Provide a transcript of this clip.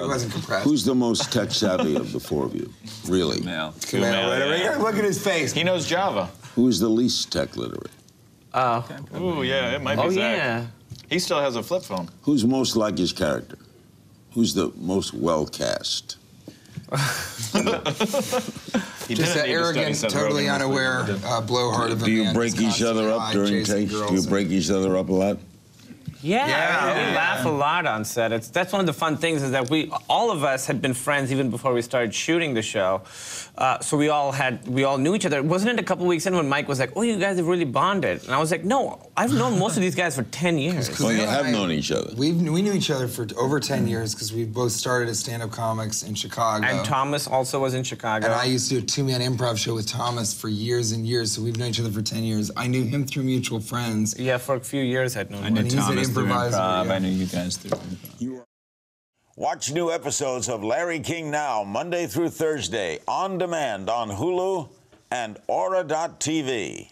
It wasn't compressed. Who's the most tech savvy of the four of you? Really? Now. Kumail, right over here. Look at his face. He knows Java. Who is the least tech literate? Oh, Ooh, yeah, it might be oh Zach. yeah. He still has a flip phone. Who's most like his character? Who's the most well cast? He Just didn't that need to arrogant, totally unaware, uh, blowhard of a Do you man break each other up during chasing takes? Do girls you and- break each other up a lot? Yeah, Yeah, we laugh a lot on set. It's, that's one of the fun things is that we, all of us, had been friends even before we started shooting the show. Uh, so we all had, we all knew each other. Wasn't it a couple weeks in when Mike was like, "Oh, you guys have really bonded," and I was like, "No, I've known most of these guys for 10 years." Well, you have I- known each other. We've, we knew each other for over 10 years because we both started as stand-up comics in Chicago. And Thomas also was in Chicago. And I used to do a two-man improv show with Thomas for years and years, so we've known each other for 10 years. I knew him through mutual friends. yeah, for a few years I'd known. I him. knew he's an Thomas through improviser, improv. yeah. I knew you guys through improv. Watch new episodes of Larry King Now, Monday through Thursday, on demand on Hulu and Ora.tv.